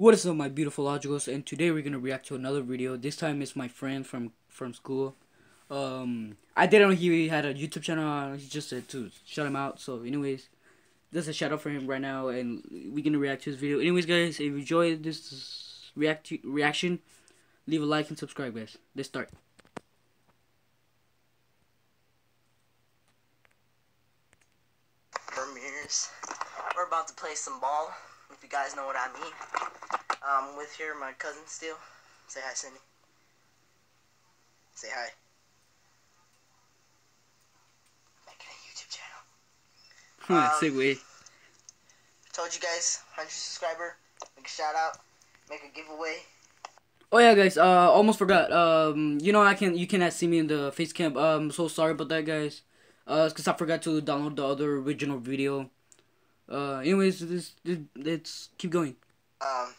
What is up my beautiful logicals and today we're gonna react to another video. This time it's my friend from from school. Um I didn't know he had a YouTube channel, he just said to shut him out. So anyways, there's a shout out for him right now and we're gonna react to his video. Anyways guys, if you enjoyed this react reaction, leave a like and subscribe guys. Let's start. We're about to play some ball, if you guys know what I mean. Um, with here my cousin still. Say hi, Cindy. Say hi. Making a YouTube channel. Um, Segue. Told you guys, 100 subscriber. Make a shout out. Make a giveaway. Oh yeah, guys. Uh, almost forgot. Um, you know I can you cannot see me in the face cam. Um, so sorry about that, guys. Uh, cause I forgot to download the other original video. Uh, anyways, this, this let's keep going. Um,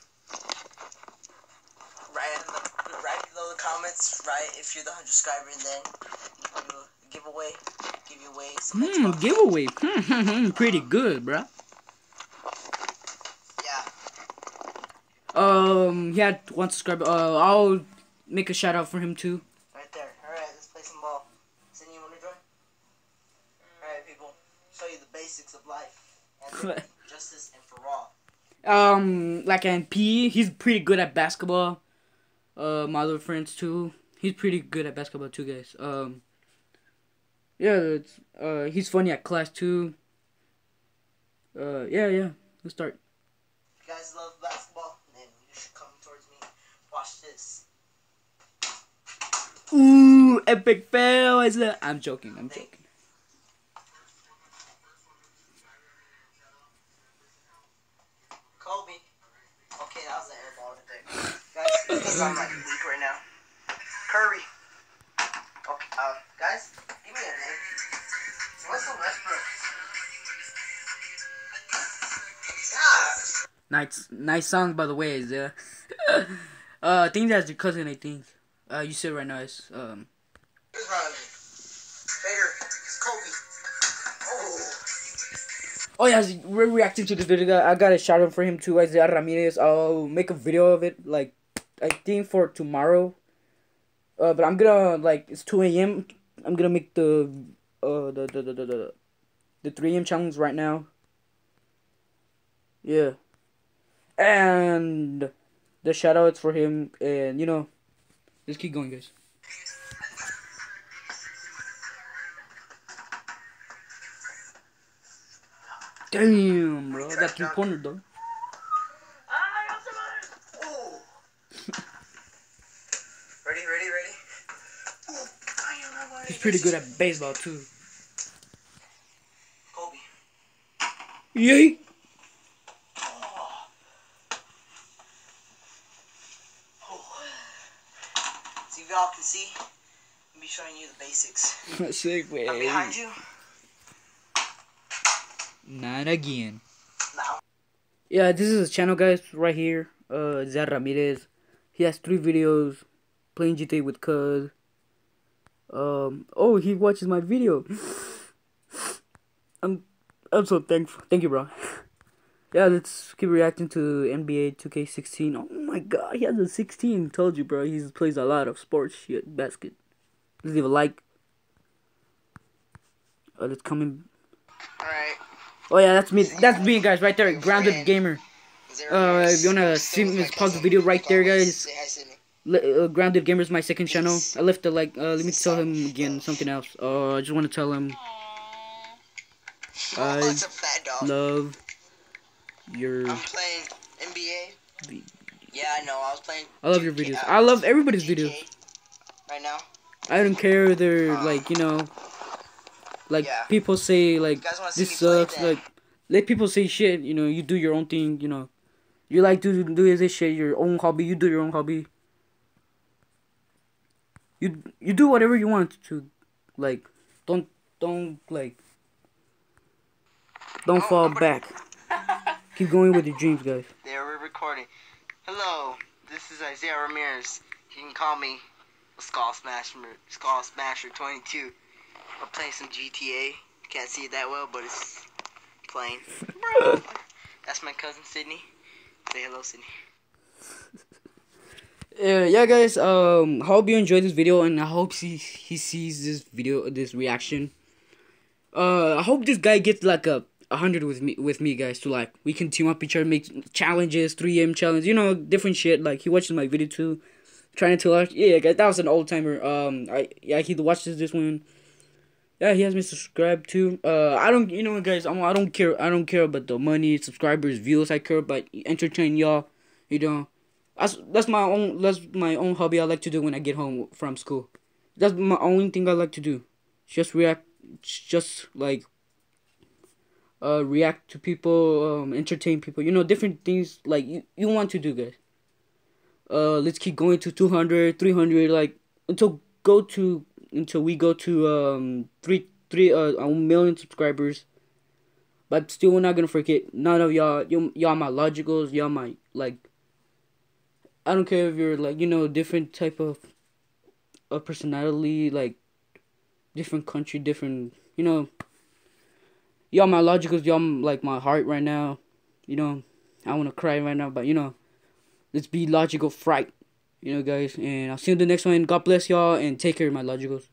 right, in the, right below the comments, right if you're the 100 subscriber, and then you give away, give you away Hmm, giveaway. Hmm, Pretty good, bruh. Yeah. Um, he had one subscriber. Uh, I'll make a shout out for him too. Right there. Alright, let's play some ball. Cindy, you wanna join? Alright, people. Show you the basics of life. Justice and for all. Um, like in P, he's pretty good at basketball. Uh, my other friends too. He's pretty good at basketball too, guys. Um, yeah, it's, uh, he's funny at class too. Uh, yeah, yeah. Let's start. If you guys love basketball, then you should come towards me. Watch this. Ooh, epic fail! I said, I'm joking. I'm joking. Because I'm like weak right now. Curry. Okay, uh, guys, give me a name. Russell Westbrook. Yeah. Nice, nice song by the way. Is uh, uh, I think that's your cousin. I think. Uh, you said right now is um. Who's running? Bader. Kobe. Oh. Oh yeah, we're reacting to the video. I got a shout out for him too, Isaiah Ramirez. I'll make a video of it, like I think for tomorrow. Uh, but I'm gonna like it's two a.m. I'm gonna make the uh the the the the the, three a.m. challenge right now. Yeah, and the shout outs for him, and you know, let's keep going, guys. Damn, bro, that three pointer though. He's pretty good at baseball too. Kobe. Yay! Oh. Oh. So you all can see, I'll be showing you the basics. Sick I'm behind you. Not again. Now. Yeah, this is his channel, guys, right here. Uh, Zed Ramirez. He has three videos playing GTA with Cuz. Um, oh, he watches my video. I'm, I'm so thankful. Thank you, bro. yeah, let's keep reacting to NBA 2K16. Oh my god, he has a 16. Told you, bro. He plays a lot of sports shit, basket. Let's leave a like. Oh, let's come in. Alright. Oh yeah, that's me. That's me, guys, right there. Grounded gamer. Uh, if you wanna see me, just pause the video right there, guys. Say hi, Sydney. Le- uh, Grounded Gamer is my second channel. I left the like. Uh, let me tell him again something else. Uh, I just want to tell him I it's a fat dog. love your. I'm playing NBA. Yeah, I know. I was playing. I love your videos. I love everybody's videos. Right now. I don't care. They're like you know, like Yeah. people say like You guys wanna see this play sucks. Like let people say shit. You know, you do your own thing. You know, you like to do this shit. Your own hobby. You do your own hobby. You you do whatever you want to, like don't don't like don't Oh, fall back. Keep going with your dreams, guys. There, we're recording. Hello, this is Isaiah Ramirez. You can call me Skull Smasher, Skull Smasher 22. I'm playing some GTA. Can't see it that well, but it's playing. That's my cousin Sydney. Say hello, Sydney. Uh, yeah, guys. Um, hope you enjoyed this video, and I hope he he sees this video, this reaction. Uh, I hope this guy gets like a hundred with me, with me, guys. To like, we can team up each other, make challenges, three M challenge, you know, different shit. Like he watches my video too, trying to like, yeah, guys, that was an old timer. Um, I yeah, he watches this one. Yeah, he has me subscribed too. Uh, I don't, you know, guys, I'm, I don't care. I don't care about the money, subscribers, views. I care about entertain y'all. You know, that's that's my own. That's my own hobby. I like to do when I get home from school. That's my only thing I like to do. Just react. Just like. Uh, react to people, um, entertain people. You know, different things like you you want to do, guys. Uh, let's keep going to 200, 300, like until go to until we go to um three three uh a million subscribers. But still, we're not gonna forget none of y'all. Y'all my logicals. Y'all my like. I don't care if you're like you know different type of, a personality like. Different country, different you know. Y'all my logicals. Y'all like my heart right now. You know, I wanna cry right now, but you know, let's be logical fright. You know, guys, and I'll see you in the next one. God bless y'all, and take care, my logicals.